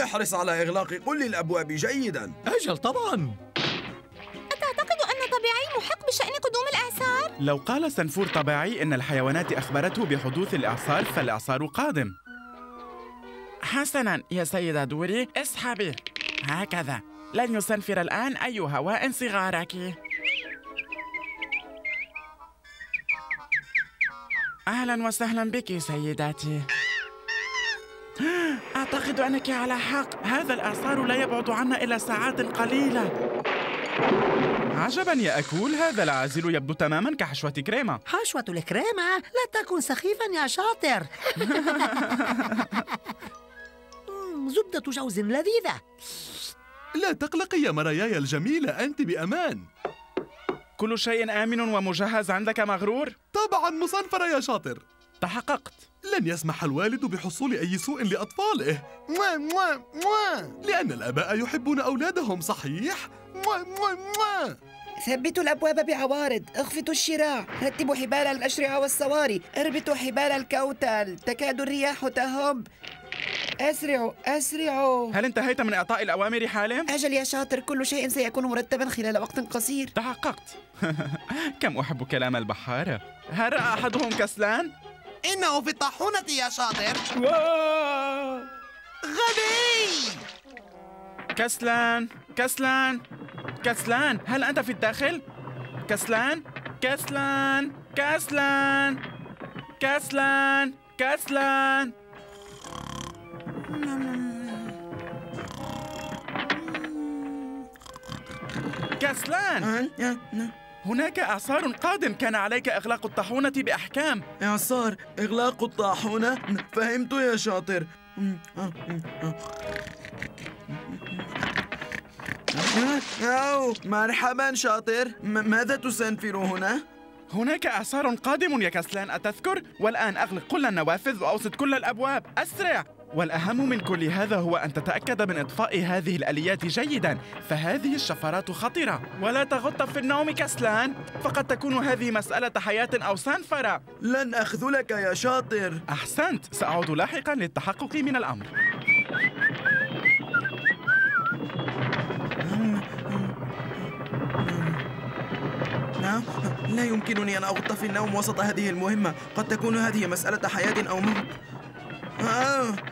احرص على إغلاق كل الأبواب جيداً. أجل طبعا. أتعتقد أن طبيعي محق بشأن قدوم الإعصار؟ لو قال سنفور طبيعي إن الحيوانات أخبرته بحدوث الإعصار فالإعصار قادم. حسناً يا سيدة دوري اسحبي. هكذا. لن يصنفر الآن أي هواء صغارك. أهلا وسهلا بك سيداتي. أعتقد أنك على حق. هذا الإعصار لا يبعد عنا إلا ساعات قليلة. عجبا يا أكول. هذا العازل يبدو تماما كحشوة كريمة. حشوة الكريمة؟ لا تكن سخيفا يا شاطر. زبدة جوز لذيذة. لا تقلقي يا مراياي الجميلة أنت بأمان. كل شيء آمن ومجهز عندك مغرور؟ طبعا مصنفرة يا شاطر. تحققت. لن يسمح الوالد بحصول أي سوء لأطفاله. موا موا موا. لأن الآباء يحبون أولادهم صحيح؟ موا موا موا. ثبتوا الأبواب بعوارض. اخفتوا الشراع. رتبوا حبال الأشرعة والصواري. اربطوا حبال الكوتل. تكاد الرياح تهب. أسرعوا أسرعوا. هل انتهيت من إعطاء الأوامر حالم؟ أجل يا شاطر كل شيء سيكون مرتبا خلال وقت قصير. تحققت. كم أحب كلام البحارة. هل رأى أحدهم كسلان؟ إنه في الطاحونة يا شاطر. غبي! كسلان كسلان كسلان. هل أنت في الداخل؟ كسلان كسلان كسلان كسلان كسلان. كسلان! هناك إعصار قادم كان عليك إغلاق الطاحونة بأحكام. إعصار إغلاق الطاحونة؟ فهمت يا شاطر. أو مرحبا شاطر. ماذا تسنفر هنا؟ هناك إعصار قادم يا كسلان أتذكر؟ والآن أغلق كل النوافذ وأوسد كل الأبواب. أسرع! والأهم من كل هذا هو أن تتأكد من إطفاء هذه الآليات جيدا فهذه الشفرات خطرة ولا تغط في النوم كسلان فقد تكون هذه مسألة حياة أو سنفرة. لن أخذلك يا شاطر. أحسنت. سأعود لاحقا للتحقق من الأمر. لا لا يمكنني أن أغط في النوم وسط هذه المهمة. قد تكون هذه مسألة حياة أو موت. آه.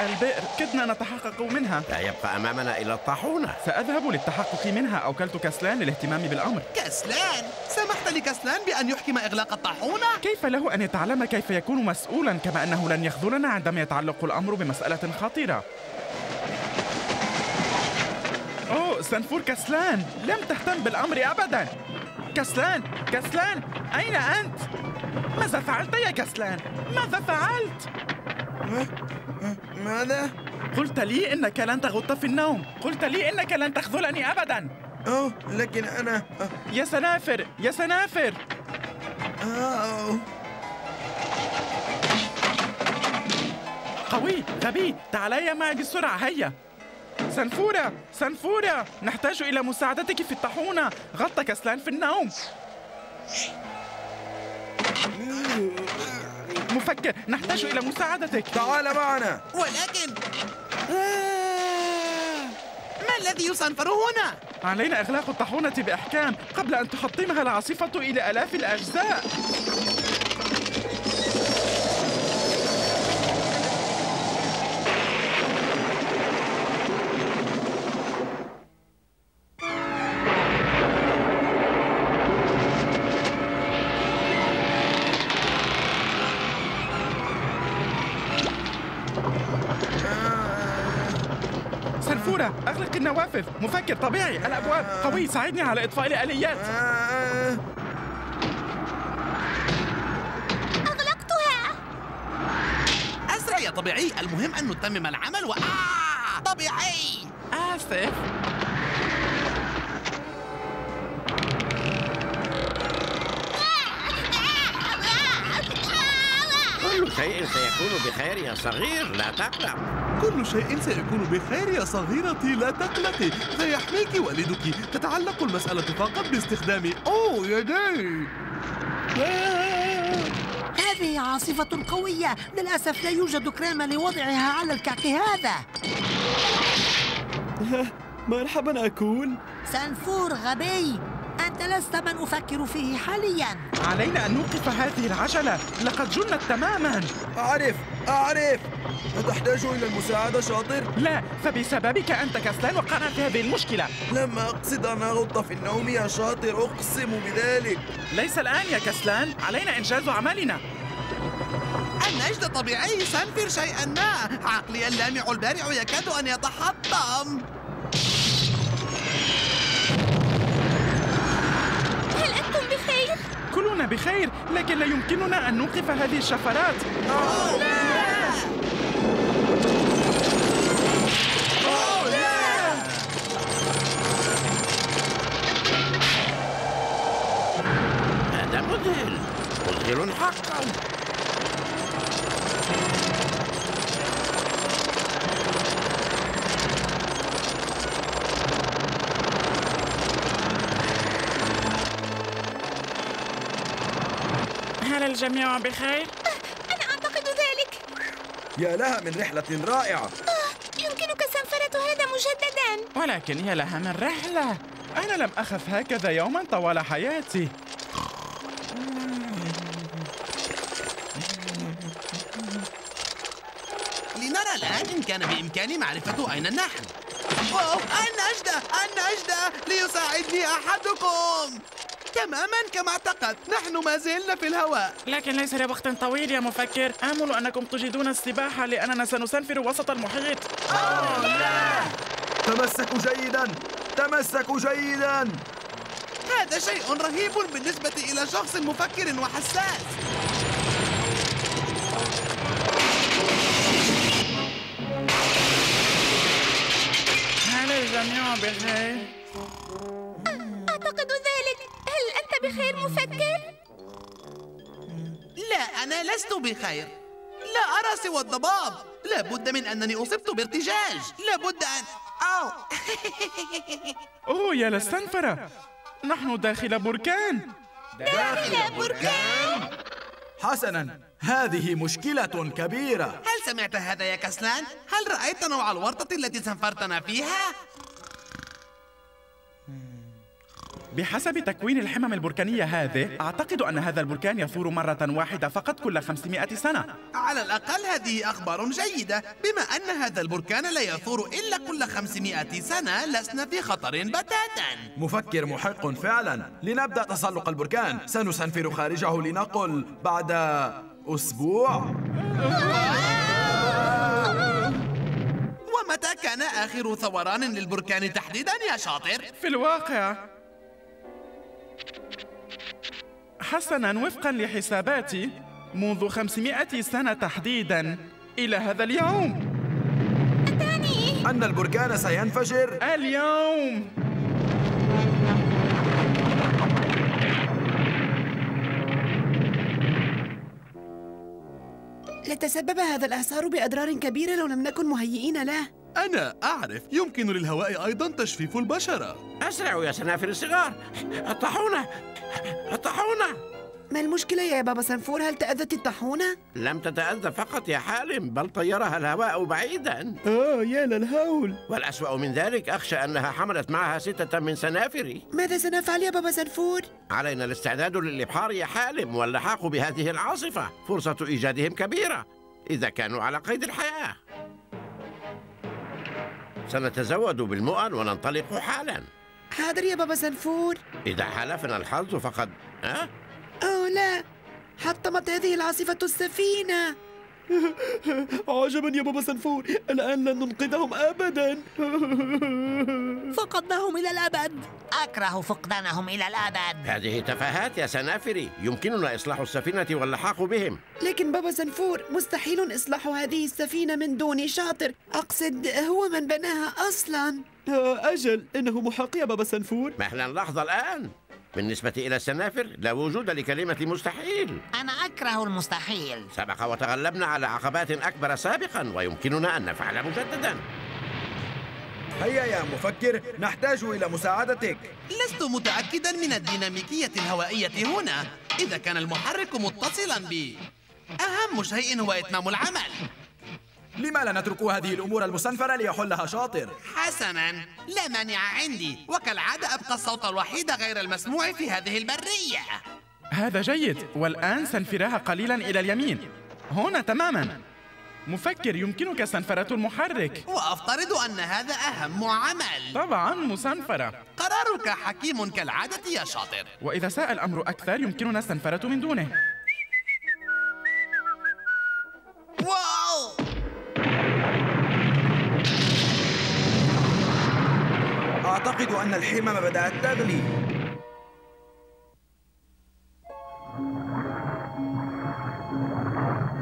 البئر. كدنا نتحقق منها. لا يبقى أمامنا إلا الطاحونة. سأذهب للتحقق منها. أوكلت كسلان للاهتمام بالأمر. كسلان؟ سمحت لكسلان بأن يحكم إغلاق الطاحونة؟ كيف له أن يتعلم كيف يكون مسؤولا كما أنه لن يخذلنا عندما يتعلق الأمر بمسألة خطيرة؟ أوه سنفور كسلان. لم تهتم بالأمر أبدا. كسلان كسلان أين أنت؟ ماذا فعلت يا كسلان؟ ماذا فعلت؟ ماذا؟ قلت لي إنك لن تغط في النوم. قلت لي إنك لن تخذلني أبدا. أوه لكن أنا يا سنافر يا سنافر. أوه. قوي غبي. تعالي معي بسرعة هيا. سنفورة سنفورة. نحتاج إلى مساعدتك في الطاحونة. غطى كسلان في النوم. مفكر نحتاج إلى مساعدتك. تعال معنا. ولكن آه، ما الذي يصنفر هنا؟ علينا إغلاق الطاحونة بإحكام قبل أن تحطمها العاصفة إلى آلاف الأجزاء. مخفف مفكر طبيعي. الأبواب قوي ساعدني على إطفاء الآليات. أغلقتها. أسرع يا طبيعي. المهم أن نتمم العمل و آه طبيعي. آسف. شيء سيكون بخير يا صغير لا تقلق. كل شيء سيكون بخير يا صغيرتي لا تقلقي. سيحميك والدك. تتعلق المسألة فقط باستخدام أوه يدي هذه عاصفة قوية. للأسف لا يوجد كريمة لوضعها على الكعك هذا. مرحبا أكون. سنفور غبي. أنت لست من أفكر فيه حاليا. علينا أن نوقف هذه العجلة. لقد جنت تماما. أعرف أعرف. أتحتاج إلى المساعدة شاطر؟ لا فبسببك أنت كسلان وقعنا في هذه المشكلة. لم أقصد أن أغط في النوم يا شاطر. أقسم بذلك. ليس الآن يا كسلان. علينا إنجاز عملنا. النجد طبيعي. سنفر شيئا ما. عقلي اللامع البارع يكاد أن يتحطم. كلنا بخير لكن لا يمكننا أن نوقف هذه الشفرات. هذا مذهل. مذهل حقا. الجميع بخير؟ أنا أعتقد ذلك. يا لها من رحلة رائعة. يمكنك سنفرة هذا مجددا. ولكن يا لها من رحلة. أنا لم أخف هكذا يوما طوال حياتي. لنرى الآن إن كان بإمكاني معرفة أين نحن. أوه النجدة النجدة ليساعدني أحدكم. تماما كما اعتقدت نحن ما زلنا في الهواء. لكن ليس لوقت طويل يا مفكر. آمل أنكم تجدون السباحة لأننا سنسنفر وسط المحيط. تمسكوا جيدا. تمسكوا جيدا. هذا شيء رهيب بالنسبة إلى شخص مفكر وحساس. هل الجميع بخير؟ أنت بخير مفكر؟ لا أنا لست بخير. لا أرى سوى الضباب. لا بد من أنني أصبت بارتجاج. لا بد أن أو. أوه يا للسنفرة نحن داخل بركان. داخل بركان؟ حسنا. هذه مشكلة كبيرة. هل سمعت هذا يا كسلان؟ هل رأيت نوع الورطة التي سنفرتنا فيها؟ بحسب تكوين الحمم البركانية هذه أعتقد أن هذا البركان يثور مرة واحدة فقط كل 500 سنة. على الأقل هذه أخبار جيدة بما أن هذا البركان لا يثور إلا كل 500 سنة لسنا في خطر بتاتا. مفكر محق فعلا. لنبدأ تسلق البركان. سنسنفر خارجه لنقل بعد أسبوع. ومتى كان آخر ثوران للبركان تحديدا يا شاطر؟ في الواقع حسنا وفقا لحساباتي منذ 500 سنة تحديدا. إلى هذا اليوم. أن البركان سينفجر. اليوم. لتسبب هذا الإعصار بأضرار كبيرة لو لم نكن مهيئين له. أنا أعرف. يمكن للهواء أيضا تجفيف البشرة. أسرعوا يا سنافر الصغار. الطاحونة الطاحونة ما المشكلة يا بابا سنفور؟ هل تأذت الطاحونة؟ لم تتأذى فقط يا حالم بل طيرها الهواء بعيدا. آه يا للهول. والأسوأ من ذلك أخشى أنها حملت معها ستة من سنافري. ماذا سنفعل يا بابا سنفور؟ علينا الاستعداد للإبحار يا حالم واللحاق بهذه العاصفة. فرصة إيجادهم كبيرة إذا كانوا على قيد الحياة. سنتزود بالمؤن وننطلق حالا. حاضر يا بابا سنفور إذا حالفنا الحظ فقد أه؟ أوه لا حطمت هذه العاصفة السفينة عجبا يا بابا سنفور الآن لن ننقذهم أبدا. فقدناهم إلى الأبد. أكره فقدانهم إلى الأبد. هذه تفاهات يا سنافري. يمكننا إصلاح السفينة واللحاق بهم. لكن بابا سنفور مستحيل إصلاح هذه السفينة من دون شاطر. أقصد هو من بناها أصلا. أجل إنه محق يا بابا سنفور مهلا لحظة الآن. بالنسبة إلى السنافر لا وجود لكلمة مستحيل. أنا أكره المستحيل. سبق وتغلبنا على عقبات أكبر سابقا ويمكننا أن نفعل مجددا. هيا يا مفكر نحتاج إلى مساعدتك. لست متأكدا من الديناميكية الهوائية هنا. إذا كان المحرك متصلا بي. أهم شيء هو إتمام العمل. لما لا نترك هذه الأمور المستنفرة ليحلها شاطر؟ حسنا لا مانع عندي وكالعادة أبقى الصوت الوحيد غير المسموع في هذه البرية. هذا جيد والآن سنفرها قليلا إلى اليمين. هنا تماما. مفكر يمكنك سنفرة المحرك. وأفترض أن هذا أهم عمل. طبعا مسنفرة. قرارك حكيم كالعادة يا شاطر. وإذا ساء الأمر أكثر يمكننا السنفرة من دونه. أن الحمم بدأت تغلي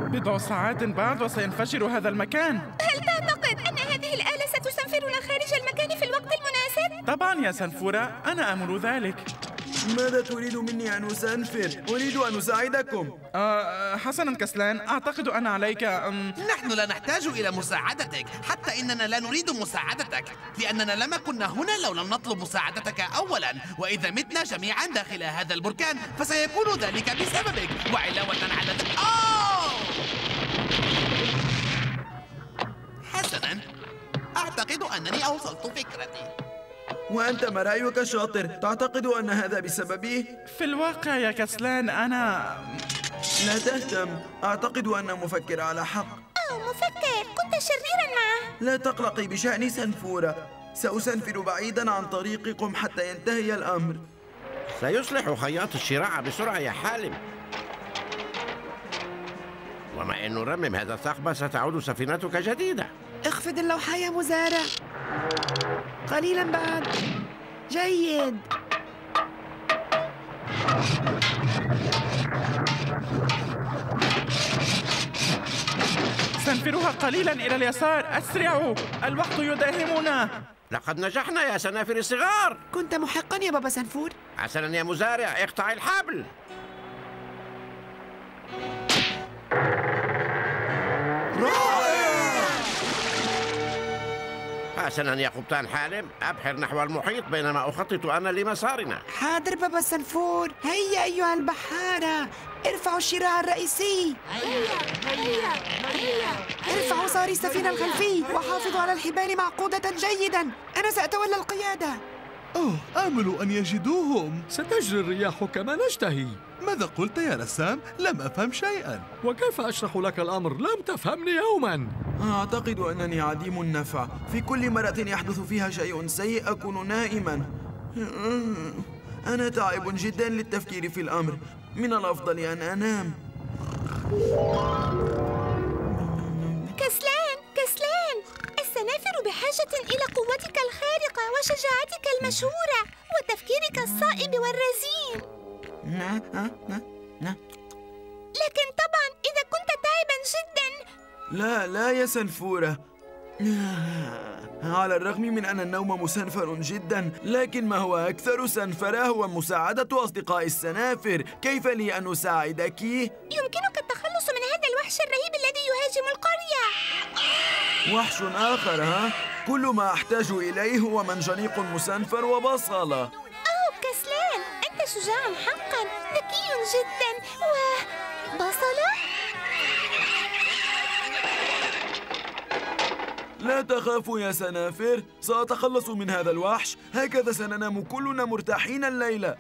بضع ساعات بعد وسينفجر هذا المكان. هل تعتقد أن هذه الآلة ستسنفرنا خارج المكان في الوقت المناسب؟ طبعا يا سنفورة أنا أمر ذلك. ماذا تريد مني أن أسنفر؟ أريد أن أساعدكم آه حسنا كسلان أعتقد أن عليك أم نحن لا نحتاج إلى مساعدتك حتى إننا لا نريد مساعدتك لأننا لما كنا هنا لو لم نطلب مساعدتك أولا وإذا متنا جميعا داخل هذا البركان فسيكون ذلك بسببك وعلاوة على ذلك! حسنا أعتقد أنني أوصلت فكرتي وأنت ما رأيك شاطر؟ تعتقد أن هذا بسببي؟ في الواقع يا كسلان أنا لا تهتم أعتقد أن مفكر على حق. أوه مفكر كنت شريرا معه. لا تقلقي بشأن سنفورة. سأسنفر بعيدا عن طريقكم حتى ينتهي الأمر. سيصلح خياط الشراع بسرعة يا حالم. ومع أن نرمم هذا الثقب ستعود سفينتك جديدة. اخفض اللوحة يا مزارع قليلا بعد. جيد. سنفرها قليلا إلى اليسار. أسرعوا الوقت يداهمنا. لقد نجحنا يا سنافر الصغار. كنت محقا يا بابا سنفور. حسنا يا مزارع. اقطع الحبل. حسنا يا قبطان حالم أبحر نحو المحيط بينما أخطط أنا لمسارنا. حاضر بابا سنفور هيا أيها البحارة. ارفعوا الشراع الرئيسي. ارفعوا صاري السفينة الخلفي. وحافظوا على الحبال معقودة جيدا. أنا سأتولى القيادة. أوه. آمل أن يجدوهم. ستجري الرياح كما نشتهي. ماذا قلت يا رسام؟ لم أفهم شيئا. وكيف أشرح لك الأمر؟ لم تفهمني يوما. أعتقد أنني عديم النفع. في كل مرة يحدث فيها شيء سيء أكون نائما. أنا تعب جدا للتفكير في الأمر. من الأفضل أن أنام. إلى قوتك الخارقة وشجاعتك المشهورة وتفكيرك الصائب والرزين. لكن طبعا إذا كنت تعبا جدا. لا لا يا سنفورة. على الرغم من أن النوم مسنفر جدا لكن ما هو أكثر سنفرة هو مساعدة أصدقاء السنافر. كيف لي أن أساعدك؟ يمكنك التخلص من هذا الوحش الرهيب الذي يهاجم القرية. وحش آخر ها؟ كل ما أحتاج إليه هو منجنيق مسنفر وبصلة. أوه كسلان. أنت شجاع حقا ذكي جدا. و بصلة؟ لا تخافوا يا سنافر سأتخلص من هذا الوحش. هكذا سننام كلنا مرتاحين الليلة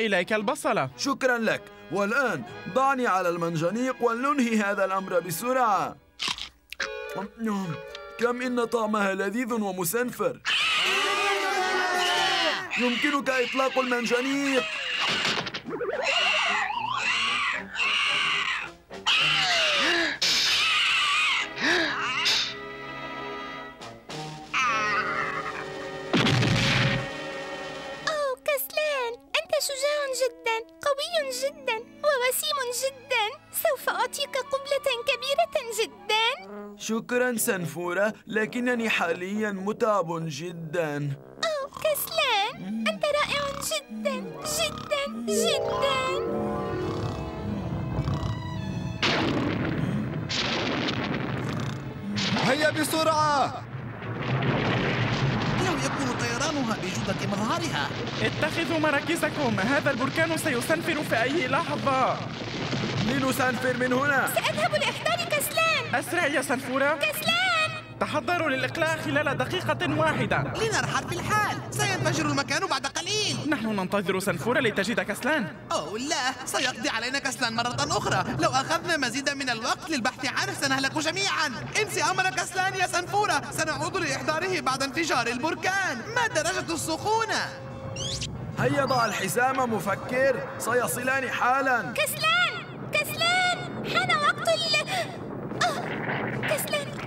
إليك البصلة. شكرا لك. والآن ضعني على المنجنيق ولننهي هذا الأمر بسرعة. كم إن طعمها لذيذ ومسنفر. يمكنك إطلاق المنجنيق. سنفورة لكنني حاليا متعب جدا. أوه كسلان. أنت رائع جدا جدا جدا. هيا بسرعة. لو يكون طيرانها بجودة مظهرها اتخذوا مراكزكم. هذا البركان سيسنفر في أي لحظة. لنسنفر من هنا. سأذهب لإحضار كسلان. أسرع يا سنفورة. كسلان. تحضروا للإقلاع خلال دقيقة واحدة. لنرحل في الحال سينفجر المكان بعد قليل. نحن ننتظر سنفورة لتجد كسلان. أوه لا سيقضي علينا كسلان مرة أخرى. لو أخذنا مزيدا من الوقت للبحث عنه سنهلك جميعا. إنسي أمر كسلان يا سنفورة سنعود لإحضاره بعد انفجار البركان. ما درجة السخونة؟ هيا ضع الحزام مفكر. سيصلان حالا. كسلان! كسلان! حان وقت ال آه. كسلان!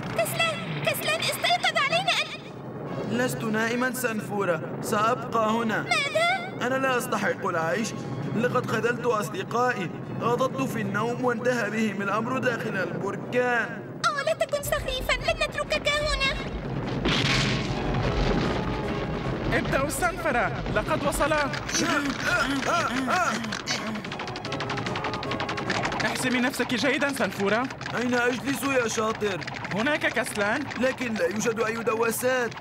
كسلان استيقظ علينا أن لست نائما سنفورة. سأبقى هنا. ماذا؟ أنا لا أستحق العيش. لقد خذلت أصدقائي. غضضت في النوم وانتهى بهم الأمر داخل البركان. أوه لا تكن سخيفا. لن نتركك هنا. ابدأوا السنفرة. لقد وصلا احسمي نفسك جيدا سنفورة. أين أجلس يا شاطر؟ هناك كسلان. لكن لا يوجد أي دواسات.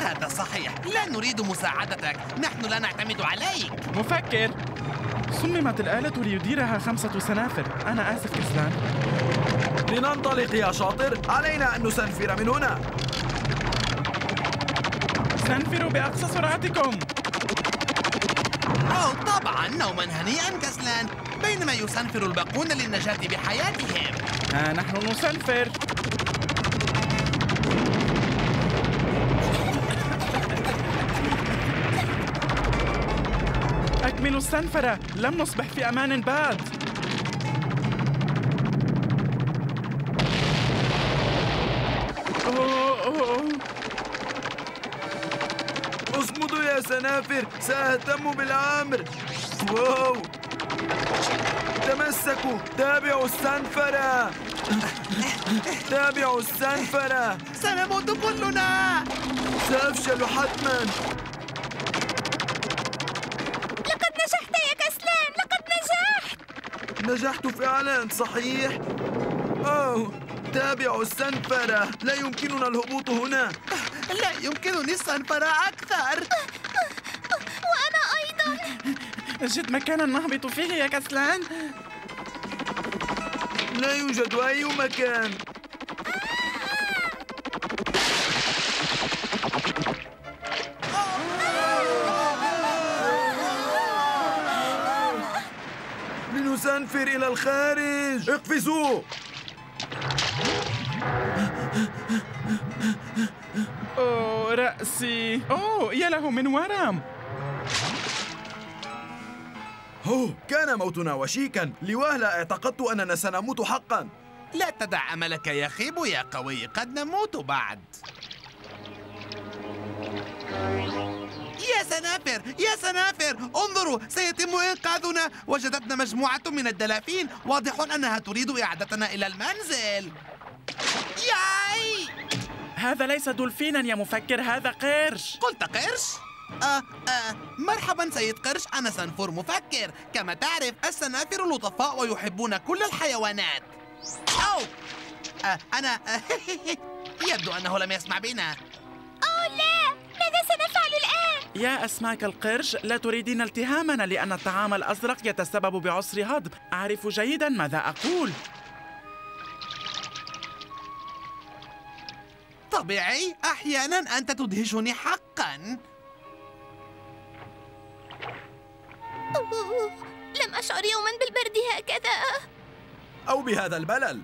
هذا صحيح. لا نريد مساعدتك. نحن لا نعتمد عليك. مفكر. صممت الآلة ليديرها خمسة سنافر. أنا آسف كسلان. لننطلق يا شاطر. علينا أن نسنفر من هنا. سنفروا بأقصى سرعتكم. أوه طبعا نوما هنيئا كسلان. بينما يسنفر الباقون للنجاة بحياتهم. ها نحن نسنفر. أكملوا السنفرة. لم نصبح في أمان بعد أوه، أوه. اصمدوا يا سنافر. سأهتم بالأمر. واو. تمسكوا. تابعوا السنفرة. تابعوا السنفرة. سنموت كلنا. سأفشل حتما. لقد نجحت يا كسلان. لقد نجحت. نجحت فعلا صحيح. أوه. تابعوا السنفرة. لا يمكننا الهبوط هنا. لا يمكنني السنفر أكثر. وأنا أيضا. جد مكانا نهبط فيه يا كسلان. لا يوجد أي مكان. لنسنفر إلى الخارج. اقفزوا. أوه رأسي. أوه يا له من ورم. هو كان موتنا وشيكا. لوهلة اعتقدت أننا سنموت حقا. لا تدع أملك يخيب يا قوي. قد نموت بعد. يا سنافر يا سنافر. انظروا سيتم إنقاذنا. وجدتنا مجموعة من الدلافين. واضح أنها تريد إعادتنا إلى المنزل. ياي! هذا ليس دولفينا يا مفكر هذا قرش. قلت قرش؟ آه آه مرحبا سيد قرش أنا سنفور مفكر. كما تعرف السنافر لطفاء ويحبون كل الحيوانات. أو آه أنا آه يبدو أنه لم يسمع بنا. أوه لا! ماذا سنفعل الآن؟ يا أسماك القرش لا تريدين التهامنا لأن الطعام الأزرق يتسبب بعسر هضم. أعرف جيدا ماذا أقول. طبيعي أحيانا أنت تدهشني حقا. أوه، لم أشعر يوما بالبرد هكذا. أو بهذا البلل.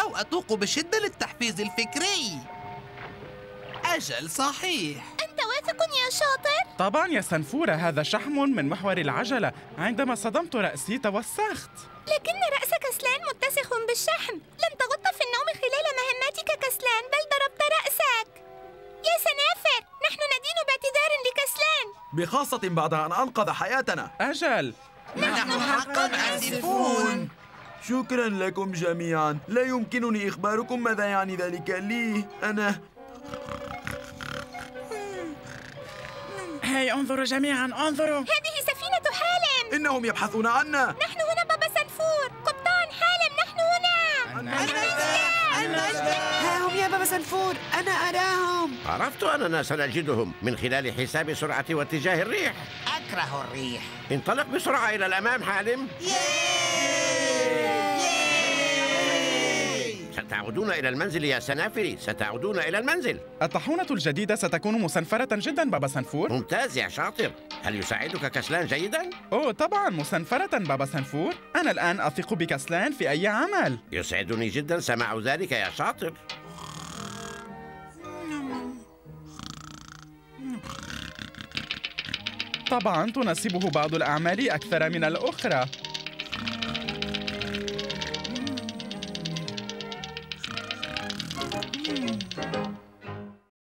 أو أتوق بشدة للتحفيز الفكري. أجل صحيح. أنت واثق يا شاطر؟ طبعا يا سنفورة هذا شحم من محور العجلة. عندما صدمت رأسي توسخت. لكن رأس كسلان متسخ بالشحم. لم تغط في النوم بخاصة بعد أن أنقذ حياتنا. أجل. نحن حقا آسفون. شكرا لكم جميعا. لا يمكنني إخباركم ماذا يعني ذلك لي. أنا هاي انظروا جميعا انظروا. هذه سفينة حالم. إنهم يبحثون عنا. سنفور أنا أراهم. عرفت أننا سنجدهم من خلال حساب سرعة واتجاه الريح. أكره الريح. انطلق بسرعة إلى الأمام حالم. ستعودون إلى المنزل يا سنافري ستعودون إلى المنزل الطاحونة الجديدة ستكون مسنفرة جدا بابا سنفور ممتاز يا شاطر هل يساعدك كسلان جيدا؟ أوه طبعا مسنفرة بابا سنفور أنا الآن أثق بكسلان في أي عمل يسعدني جدا سماع ذلك يا شاطر طبعا تناسبه بعض الأعمال أكثر من الأخرى.